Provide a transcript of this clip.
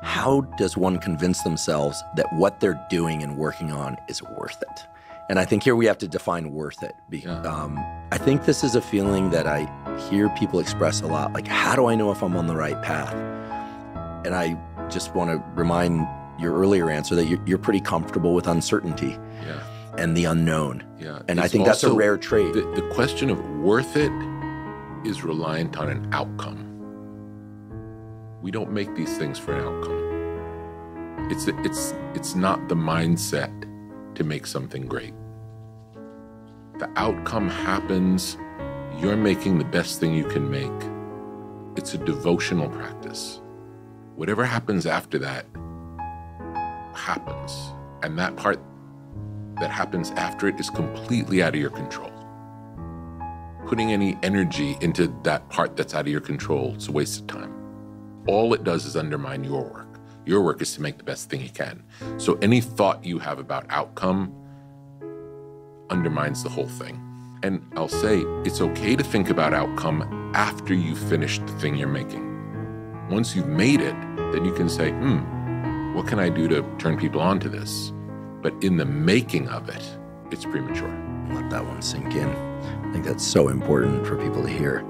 how does one convince themselves that what they're doing and working on is worth it? And I think here we have to define worth it. Yeah. Um, I think this is a feeling that I hear people express a lot like, how do I know if I'm on the right path? And I just want to remind your earlier answer that you're, you're pretty comfortable with uncertainty Yeah. and the unknown. Yeah. And I It's think that's a rare trait. The, the question of worth it is reliant on an outcome. We don't make these things for an outcome. It's it's it's not the mindset to make something great. The outcome happens, you're making the best thing you can make. It's a devotional practice. Whatever happens after that happens. And that part that happens after it is completely out of your control. Putting any energy into that part that's out of your control is a waste of time. All it does is undermine your work. Your work is to make the best thing you can. So any thought you have about outcome undermines the whole thing. And I'll say it's okay to think about outcome after you've finished the thing you're making. Once you've made it, then you can say, hmm, what can I do to turn people on to this? But in the making of it, it's premature. Let that one sink in. I think that's so important for people to hear.